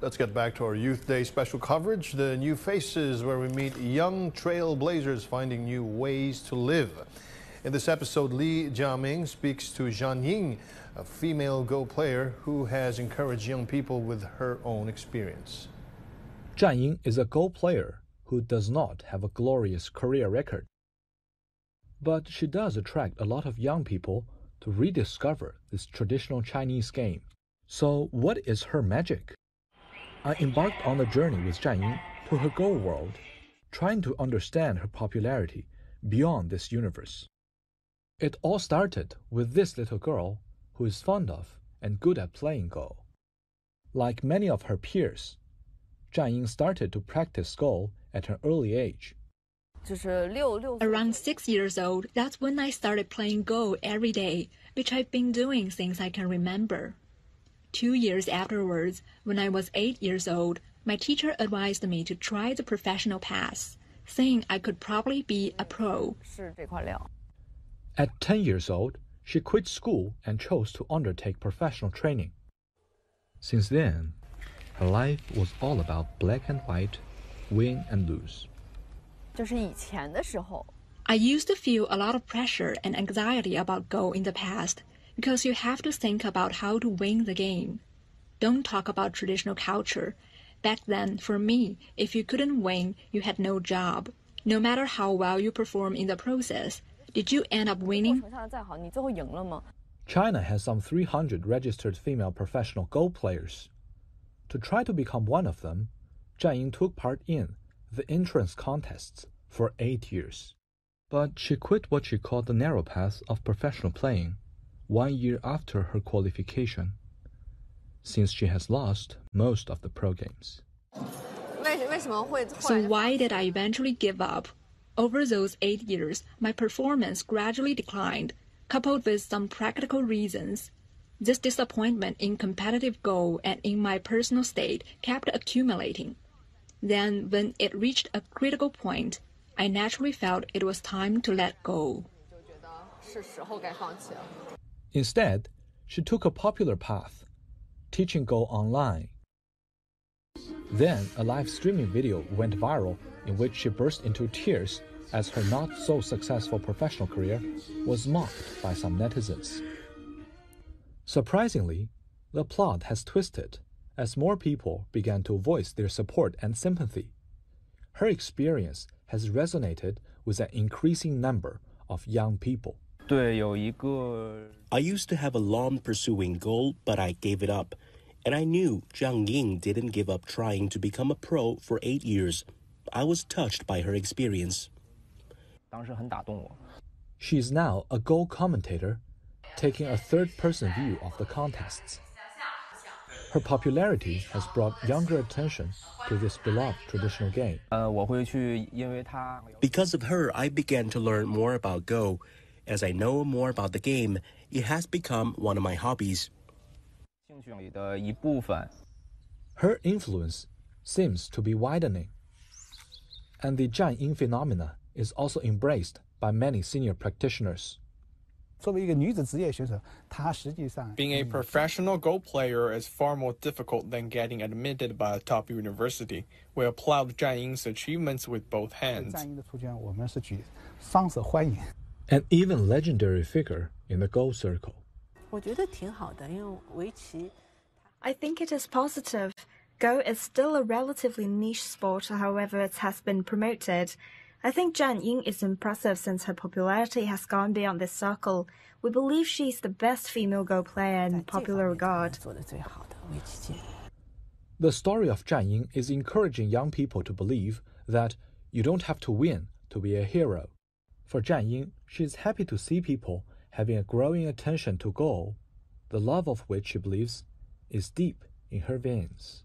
Let's get back to our Youth Day special coverage, the New Faces, where we meet young trailblazers finding new ways to live. In this episode, Li Jiaming speaks to Zhan Ying, a female Go player who has encouraged young people with her own experience. Zhan Ying is a Go player who does not have a glorious career record. But she does attract a lot of young people to rediscover this traditional Chinese game. So, what is her magic? I embarked on a journey with Zhan Ying to her Go world, trying to understand her popularity beyond this universe. It all started with this little girl who is fond of and good at playing Go. Like many of her peers, Zhan Ying started to practice Go at an early age. Around six years old, that's when I started playing Go every day, which I've been doing since I can remember. Two years afterwards, when I was eight years old, my teacher advised me to try the professional path, saying I could probably be a pro. At 10 years old, she quit school and chose to undertake professional training. Since then, her life was all about black and white, win and lose. I used to feel a lot of pressure and anxiety about Go in the past because you have to think about how to win the game. Don't talk about traditional culture. Back then, for me, if you couldn't win, you had no job. No matter how well you perform in the process, did you end up winning? China has some 300 registered female professional Go players. To try to become one of them, Zhan Ying took part in the entrance contests for eight years. But she quit what she called the narrow path of professional playing one year after her qualification, since she has lost most of the pro games. So, why did I eventually give up? Over those eight years, my performance gradually declined, coupled with some practical reasons. This disappointment in competitive goal and in my personal state kept accumulating. Then, when it reached a critical point, I naturally felt it was time to let go. Instead, she took a popular path, teaching Go online. Then, a live streaming video went viral in which she burst into tears as her not so successful professional career was mocked by some netizens. Surprisingly, the plot has twisted as more people began to voice their support and sympathy. Her experience has resonated with an increasing number of young people. I used to have a long pursuing goal, but I gave it up. And I knew Zhan Ying didn't give up trying to become a pro for eight years. I was touched by her experience. She is now a Go commentator, taking a third person view of the contests. Her popularity has brought younger attention to this beloved traditional game. Because of her, I began to learn more about Go. As I know more about the game, it has become one of my hobbies. Her influence seems to be widening. And the Zhan Ying phenomena is also embraced by many senior practitioners. Being a professional Go player is far more difficult than getting admitted by a top university. We applaud Zhan Ying's achievements with both hands. An even legendary figure in the Go circle. I think it is positive. Go is still a relatively niche sport, however, it has been promoted. I think Zhan Ying is impressive since her popularity has gone beyond this circle. We believe she is the best female Go player in popular regard. The story of Zhan Ying is encouraging young people to believe that you don't have to win to be a hero. For Zhan Ying, she is happy to see people having a growing attention to Go, the love of which she believes is deep in her veins.